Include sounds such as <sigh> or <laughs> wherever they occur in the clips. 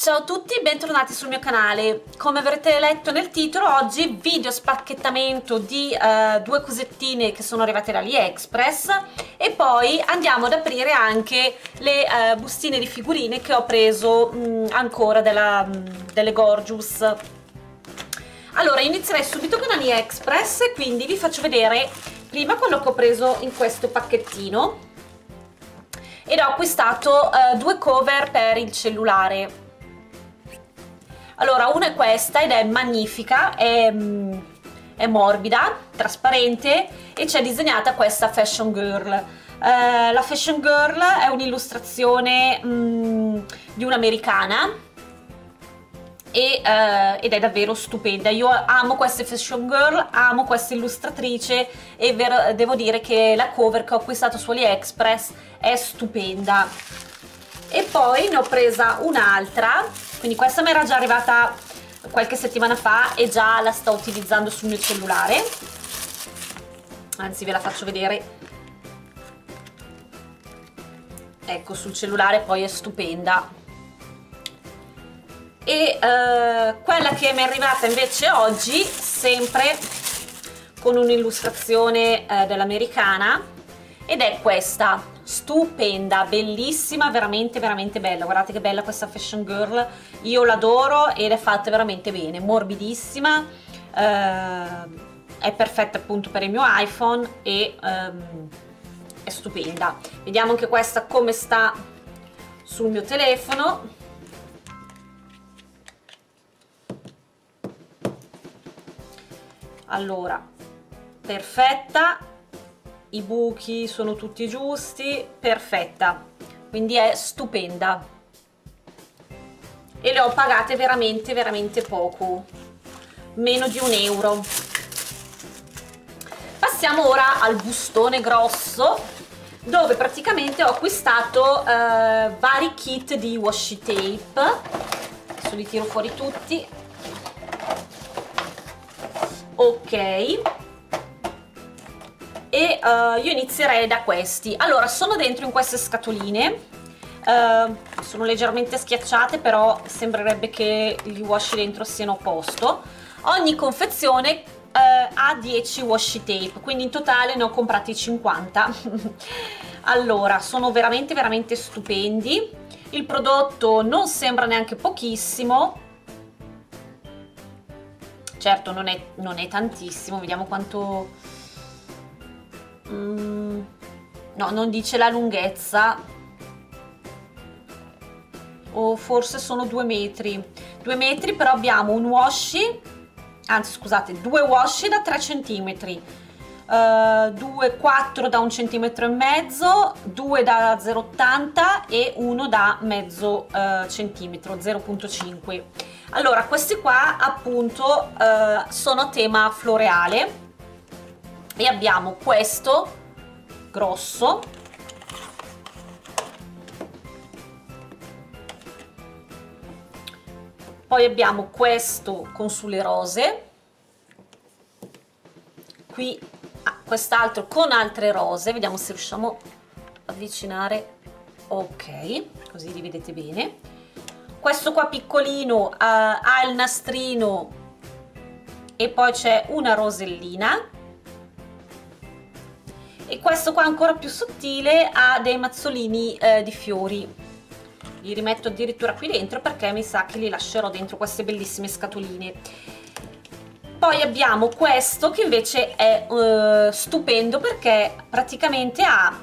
Ciao a tutti, bentornati sul mio canale. Come avrete letto nel titolo, oggi video spacchettamento di uh, due cosettine che sono arrivate da AliExpress e poi andiamo ad aprire anche le uh, bustine di figurine che ho preso mh, mm, ancora della, mh, mm, delle Gorgeous. Allora, inizierei subito con AliExpress e quindi vi faccio vedere prima quello che ho preso in questo pacchettino ed ho acquistato uh, due cover per il cellulare allora una è questa ed è magnifica è, mm, è morbida trasparente e c'è disegnata questa fashion girl Uh, la Fashion Girl è un'illustrazione um, di un'americana e, uh, ed è davvero stupenda. Io amo queste Fashion Girl, amo questa illustratrice e devo dire che la cover che ho acquistato su AliExpress è stupenda. E poi ne ho presa un'altra quindi questa mi era già arrivata qualche settimana fa e già la sto utilizzando sul mio cellulare. Anzi ve la faccio vedere. Ecco sul cellulare poi è stupenda. E eh, quella che mi è arrivata invece oggi sempre con un'illustrazione eh, dell'americana ed è questa stupenda, bellissima, veramente veramente bella, guardate che bella questa fashion girl, io l'adoro ed è fatta veramente bene, morbidissima, eh, è perfetta appunto per il mio iPhone e ehm, è stupenda. Vediamo anche questa come sta sul mio telefono. Allora, perfetta, i buchi sono tutti giusti, perfetta, quindi è stupenda. E le ho pagate veramente veramente poco, meno di un euro. Passiamo ora al bustone grosso dove praticamente ho acquistato eh, vari kit di washi tape, adesso li tiro fuori tutti, ok e uh, io inizierei da questi. Allora sono dentro in queste scatoline. Uh, sono leggermente schiacciate però sembrerebbe che gli washi dentro siano a posto. Ogni confezione uh, ha 10 washi tape quindi in totale ne ho comprati 50 <laughs> allora sono veramente veramente stupendi. Il prodotto non sembra neanche pochissimo. Certo non è, non è tantissimo vediamo quanto mm, no non dice la lunghezza. O forse sono due metri. Due metri però abbiamo un washi anzi scusate due washi da 3 centimetri. Uh, due 4 da un centimetro e mezzo, due da 0,80 e uno da mezzo uh, centimetro, 0,5. Allora, questi qua appunto uh, sono tema floreale e abbiamo questo grosso. Poi abbiamo questo con sulle rose. Qui ah, quest'altro con altre rose. Vediamo se riusciamo a avvicinare. Ok così li vedete bene. Questo qua piccolino uh, ha il nastrino e poi c'è una rosellina e questo qua ancora più sottile ha dei mazzolini eh, di fiori. Li rimetto addirittura qui dentro perché mi sa che li lascerò dentro queste bellissime scatoline. Poi abbiamo questo che invece è uh, stupendo perché praticamente ha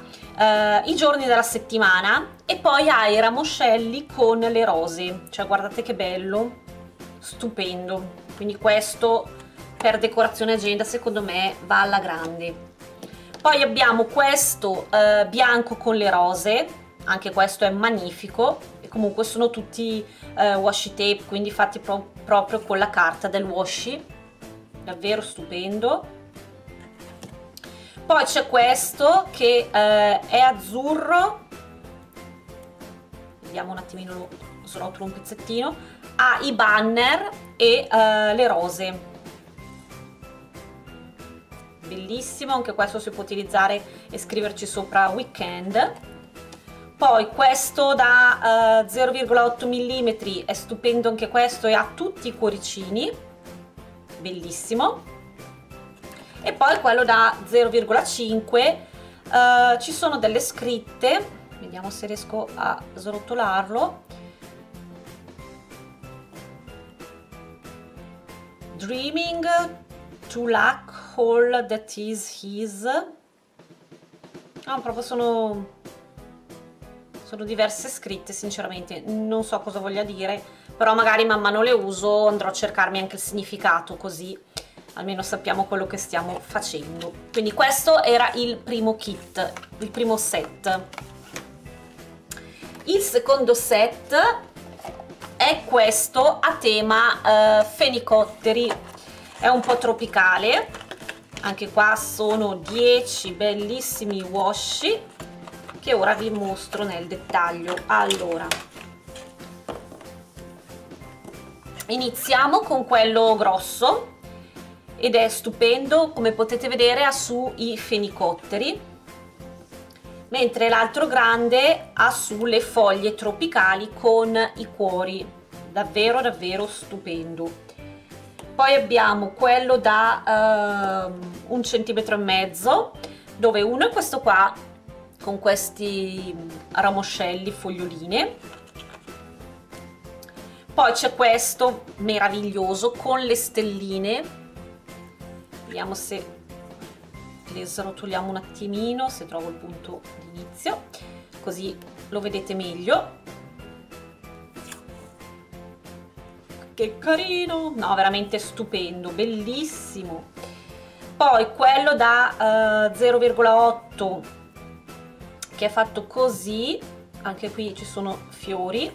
uh, i giorni della settimana e poi ha i ramoscelli con le rose. Cioè guardate che bello. Stupendo. Quindi questo per decorazione agenda secondo me va alla grande poi abbiamo questo eh, bianco con le rose. Anche questo è magnifico. E comunque sono tutti eh, washi tape quindi fatti pro proprio con la carta del washi. Davvero stupendo. Poi c'è questo che eh, è azzurro. Vediamo un attimino lo srotolo un pezzettino. Ha i banner e eh, le rose bellissimo anche questo si può utilizzare e scriverci sopra weekend. Poi questo da uh, 0,8 mm è stupendo anche questo e ha tutti i cuoricini. Bellissimo. E poi quello da 0,5 uh, ci sono delle scritte vediamo se riesco a srotolarlo dreaming to lack hole that is his. Ah, proprio sono sono diverse scritte sinceramente. Non so cosa voglia dire però magari man mano le uso andrò a cercarmi anche il significato così almeno sappiamo quello che stiamo facendo. Quindi questo era il primo kit il primo set. Il secondo set è questo a tema uh, fenicotteri è un po' tropicale. Anche qua sono 10 bellissimi washi che ora vi mostro nel dettaglio. Allora iniziamo con quello grosso ed è stupendo come potete vedere ha su i fenicotteri mentre l'altro grande ha su le foglie tropicali con i cuori. Davvero davvero stupendo poi abbiamo quello da uh, un centimetro e mezzo dove uno è questo qua con questi ramoscelli, foglioline. Poi c'è questo meraviglioso con le stelline. Vediamo se le srotoliamo un attimino, se trovo il punto di inizio, così lo vedete meglio. Che carino! No, veramente stupendo, bellissimo. Poi quello da uh, eh, 0,8 che è fatto così anche qui ci sono fiori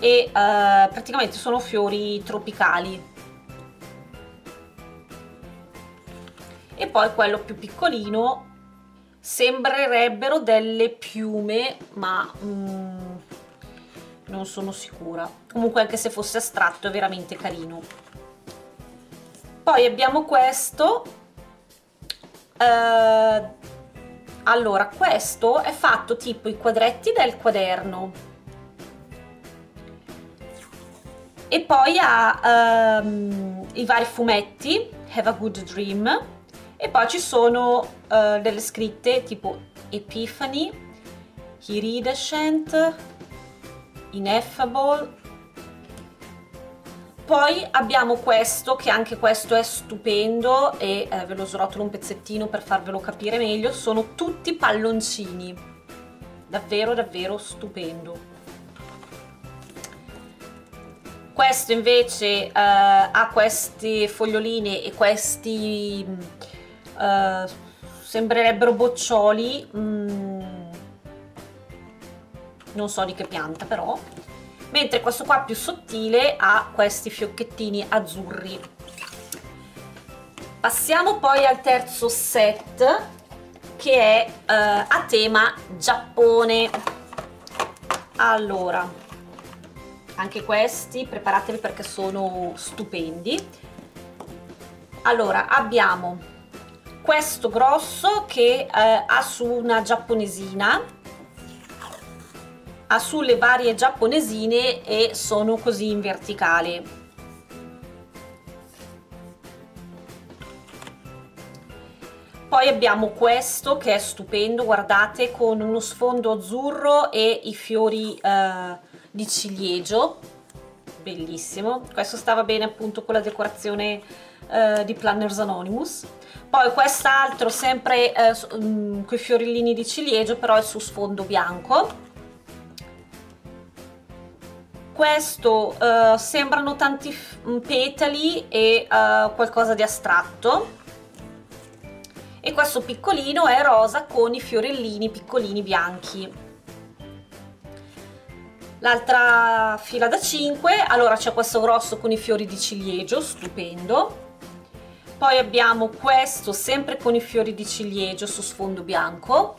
e uh, praticamente sono fiori tropicali e poi quello più piccolino sembrerebbero delle piume ma mm, non sono sicura. Comunque anche se fosse astratto è veramente carino. Poi abbiamo questo uh, allora questo è fatto tipo i quadretti del quaderno. E poi ha um, i vari fumetti Have a Good Dream. E poi ci sono uh, delle scritte tipo Epiphany Iridescent Ineffable. Poi abbiamo questo, che anche questo è stupendo e eh, ve lo srotolo un pezzettino per farvelo capire meglio, sono tutti palloncini, davvero davvero stupendo. Questo invece eh, ha queste foglioline e questi eh, sembrerebbero boccioli, mm, non so di che pianta però, mentre questo qua più sottile ha questi fiocchettini azzurri. Passiamo poi al terzo set che è uh, a tema Giappone. Allora anche questi preparatevi perché sono stupendi. Allora abbiamo questo grosso che uh, ha su una giapponesina ha sulle varie giapponesine e sono così in verticale. Poi abbiamo questo che è stupendo guardate con uno sfondo azzurro e i fiori eh, di ciliegio. Bellissimo. Questo stava bene appunto con la decorazione eh, di Planners Anonymous. Poi quest'altro sempre eh, mm, con i fiorellini di ciliegio però è su sfondo bianco questo uh, sembrano tanti mm, petali e uh, qualcosa di astratto. E questo piccolino è rosa con i fiorellini piccolini bianchi. L'altra fila da 5 allora c'è questo grosso con i fiori di ciliegio stupendo. Poi abbiamo questo sempre con i fiori di ciliegio su sfondo bianco.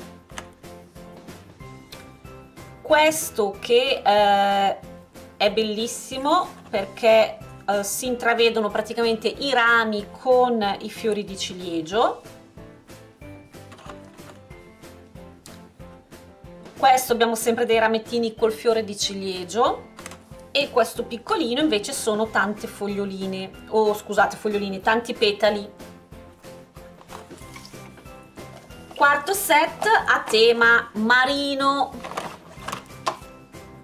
Questo che eh, è bellissimo perché uh, si intravedono praticamente i rami con i fiori di ciliegio. Questo abbiamo sempre dei ramettini col fiore di ciliegio e questo piccolino invece sono tante foglioline o oh, scusate foglioline tanti petali. Quarto set a tema marino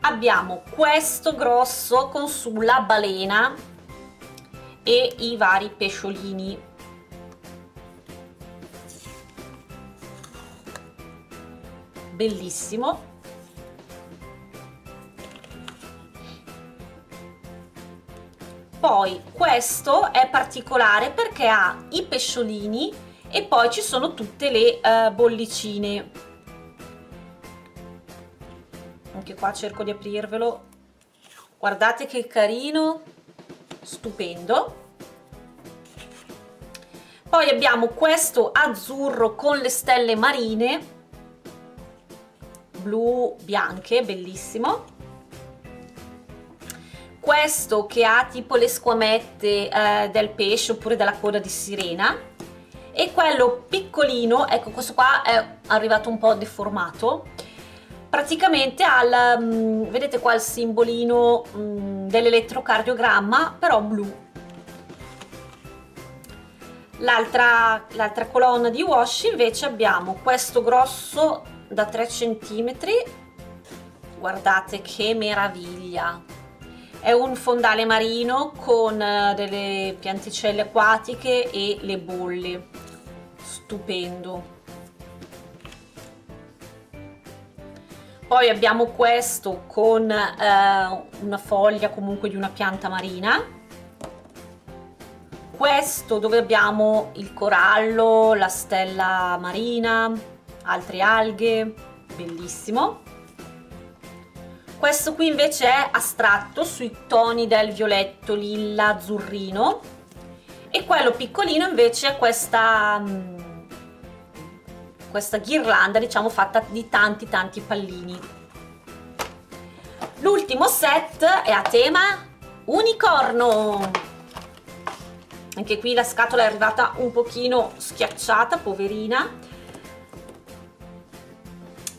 abbiamo questo grosso con sulla balena e i vari pesciolini. Bellissimo. Poi questo è particolare perché ha i pesciolini e poi ci sono tutte le uh, bollicine anche qua cerco di aprirvelo. Guardate che carino. Stupendo. Poi abbiamo questo azzurro con le stelle marine. Blu bianche bellissimo. Questo che ha tipo le squamette eh, del pesce oppure della coda di sirena. E quello piccolino, ecco questo qua è arrivato un po' deformato praticamente ha il, um, vedete qua il simbolino um, dell'elettrocardiogramma però blu l'altra colonna di washi invece abbiamo questo grosso da 3 cm guardate che meraviglia è un fondale marino con eh, delle pianticelle acquatiche e le bolle. Stupendo. Poi abbiamo questo con eh, una foglia comunque di una pianta marina. Questo dove abbiamo il corallo, la stella marina, altre alghe, bellissimo. Questo qui invece è astratto sui toni del violetto, lilla, azzurrino. E quello piccolino invece è questa, mm, questa ghirlanda diciamo fatta di tanti tanti pallini. L'ultimo set è a tema unicorno. Anche qui la scatola è arrivata un pochino schiacciata, poverina.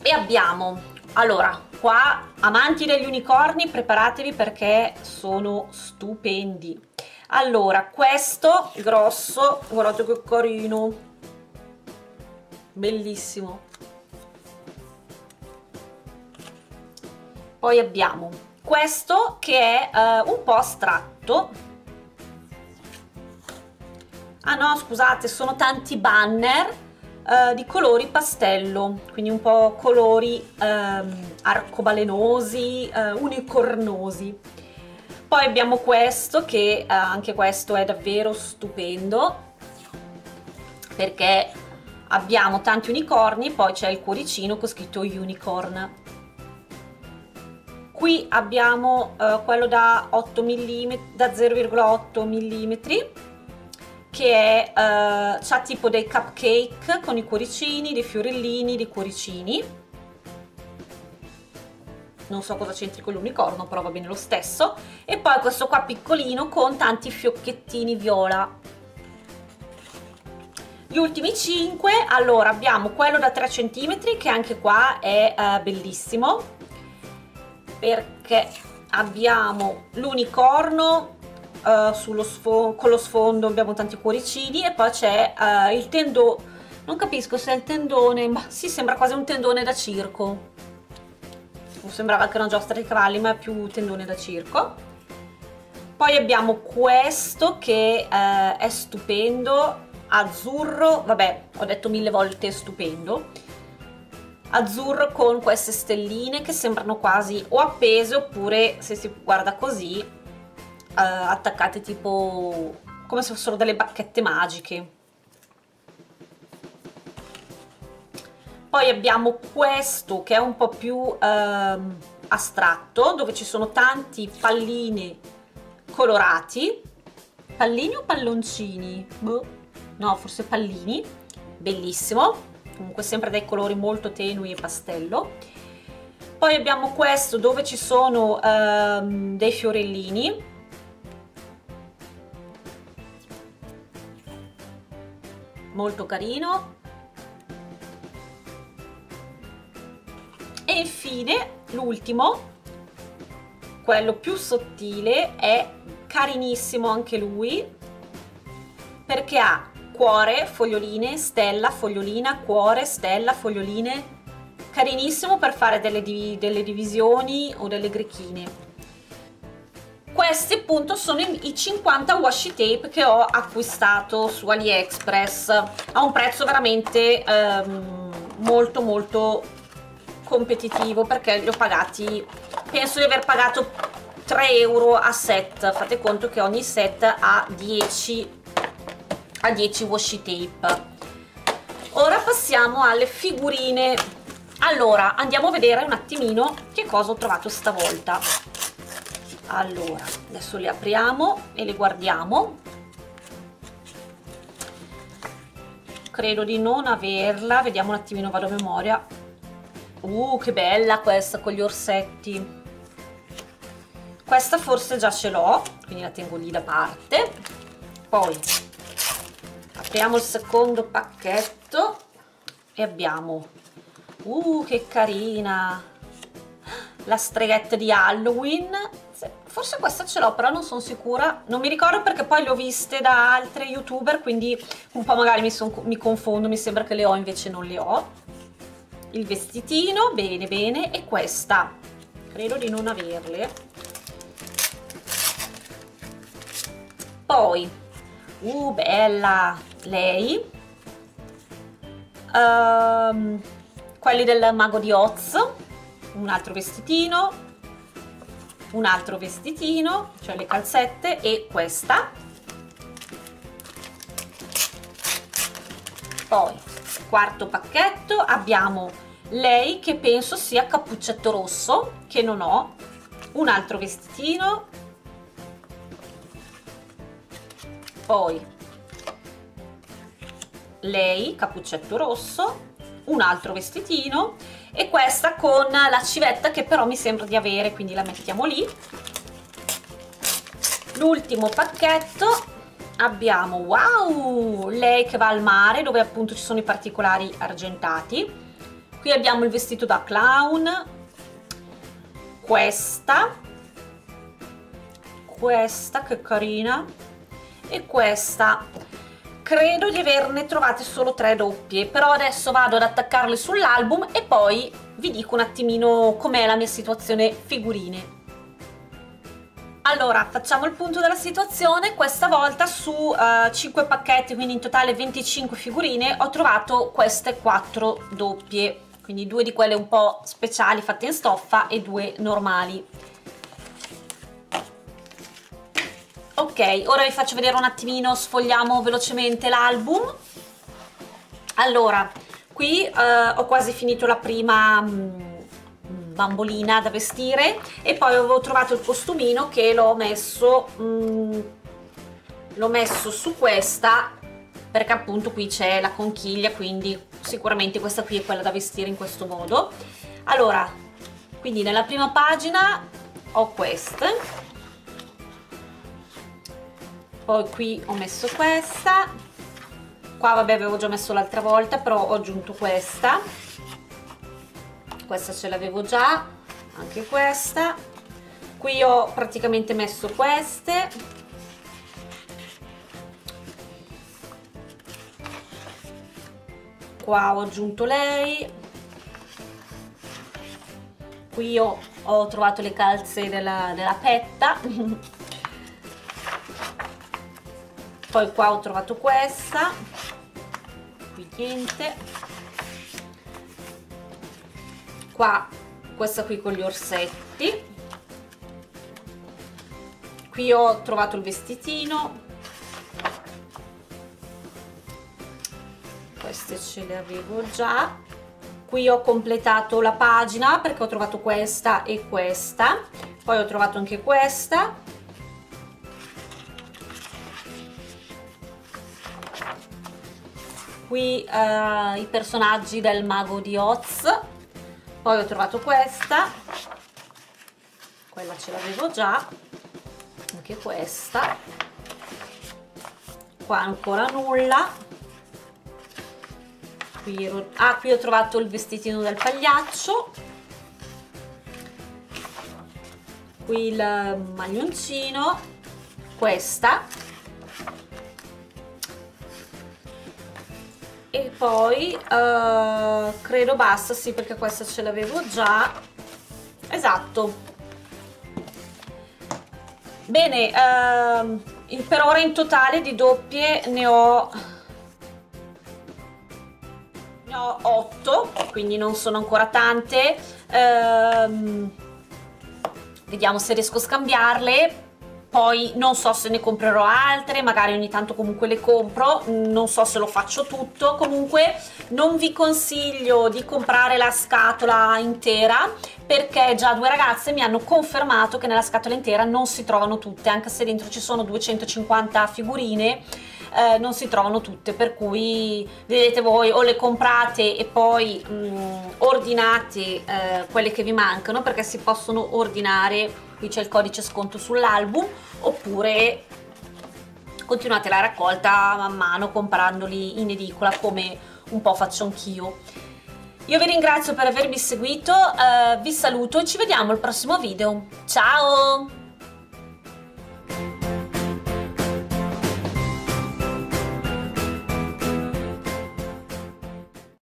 E abbiamo allora qua amanti degli unicorni preparatevi perché sono stupendi allora questo grosso guardate che carino bellissimo poi abbiamo questo che è uh, un po' astratto ah no scusate sono tanti banner Uh, di colori pastello, quindi un po' colori um, arcobalenosi, uh, unicornosi. Poi abbiamo questo che uh, anche questo è davvero stupendo perché abbiamo tanti unicorni, poi c'è il cuoricino con scritto unicorn. Qui abbiamo quello da 8 mm, da 0,8 mm che è, uh, c'ha tipo dei cupcake con i cuoricini, dei fiorellini, dei cuoricini. Non so cosa c'entri con l'unicorno, però va bene lo stesso. E poi questo qua piccolino con tanti fiocchettini viola. Gli ultimi 5, allora abbiamo quello da 3 cm che anche qua è uh, bellissimo perché abbiamo l'unicorno uh, con lo sfondo abbiamo tanti cuoricini e poi c'è uh, il tendone non capisco se è il tendone ma sì sembra quasi un tendone da circo. Sembrava anche una giostra di cavalli ma è più tendone da circo. Poi abbiamo questo che uh, è stupendo azzurro vabbè ho detto mille volte stupendo azzurro con queste stelline che sembrano quasi o appese oppure se si guarda così uh, attaccate tipo come se fossero delle bacchette magiche poi abbiamo questo che è un po' più uh, astratto dove ci sono tanti pallini colorati pallini o palloncini? Boh. No forse pallini bellissimo. Comunque sempre dai colori molto tenui e pastello. Poi abbiamo questo dove ci sono um, dei fiorellini. Molto carino. E infine l'ultimo quello più sottile è carinissimo anche lui perché ha cuore, foglioline, stella, fogliolina, cuore, stella, foglioline. Carinissimo per fare delle, div delle divisioni o delle grechine questi appunto sono i 50 washi tape che ho acquistato su AliExpress a un prezzo veramente ehm, molto molto competitivo perché li ho pagati penso di aver pagato 3 euro a set. Fate conto che ogni set ha 10 a 10 washi tape. Ora passiamo alle figurine. Allora andiamo a vedere un attimino che cosa ho trovato stavolta. Allora adesso le apriamo e le guardiamo. Credo di non averla. Vediamo un attimino vado a memoria. Uh che bella questa con gli orsetti. Questa forse già ce l'ho quindi la tengo lì da parte. Poi apriamo il secondo pacchetto e abbiamo uh che carina la streghetta di Halloween. Forse questa ce l'ho però non sono sicura. Non mi ricordo perché poi le ho viste da altre youtuber quindi un po' magari mi, son, mi confondo mi sembra che le ho invece non le ho. Il vestitino bene bene e questa. Credo di non averle. Poi uh bella lei. Um, quelli del mago di Oz. Un altro vestitino. Un altro vestitino, cioè le calzette e questa. Poi, quarto pacchetto, abbiamo lei che penso sia cappuccetto rosso, che non ho, un altro vestitino, poi lei cappuccetto rosso, un altro vestitino e questa con la civetta che però mi sembra di avere quindi la mettiamo lì. L'ultimo pacchetto abbiamo wow lei che va al mare dove appunto ci sono i particolari argentati. Qui abbiamo il vestito da clown questa questa che carina e questa. Credo di averne trovate solo tre doppie però adesso vado ad attaccarle sull'album e poi vi dico un attimino com'è la mia situazione figurine. Allora facciamo il punto della situazione. Questa volta su uh, eh, 5 pacchetti quindi in totale 25 figurine ho trovato queste 4 doppie. Quindi due di quelle un po' speciali fatte in stoffa e due normali ok ora vi faccio vedere un attimino sfogliamo velocemente l'album. Allora qui eh, ho quasi finito la prima mh, mm, bambolina da vestire e poi avevo trovato il costumino che l'ho messo mm, l'ho messo su questa perché appunto qui c'è la conchiglia quindi sicuramente questa qui è quella da vestire in questo modo. Allora quindi nella prima pagina ho queste poi qui ho messo questa. Qua vabbè avevo già messo l'altra volta però ho aggiunto questa. Questa ce l'avevo già anche questa. Qui ho praticamente messo queste. Qua ho aggiunto lei. Qui ho, ho trovato le calze della, della petta <laughs> poi qua ho trovato questa. Qui niente. Qua questa qui con gli orsetti. Qui ho trovato il vestitino. Queste ce le avevo già. Qui ho completato la pagina perché ho trovato questa e questa. Poi ho trovato anche questa qui eh, i personaggi del mago di Oz. Poi ho trovato questa. Quella ce l'avevo già. Anche questa. Qua ancora nulla. Qui, ero... ah, qui ho trovato il vestitino del pagliaccio. Qui il eh, maglioncino. Questa. E poi uh, credo basta sì perché questa ce l'avevo già. Esatto. Bene uh, per ora in totale di doppie ne ho ne ho 8 quindi non sono ancora tante. Uh, vediamo se riesco a scambiarle poi non so se ne comprerò altre, magari ogni tanto comunque le compro, non so se lo faccio tutto, comunque non vi consiglio di comprare la scatola intera perché già due ragazze mi hanno confermato che nella scatola intera non si trovano tutte, anche se dentro ci sono 250 figurine, eh, non si trovano tutte, per cui vedete voi o le comprate e poi mh, mm, ordinate eh, quelle che vi mancano perché si possono ordinare qui c'è il codice sconto sull'album oppure continuate la raccolta man mano comprandoli in edicola come un po' faccio anch'io io vi ringrazio per avermi seguito, uh, vi saluto e ci vediamo al prossimo video. Ciao!